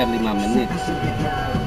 kereta 5 menit.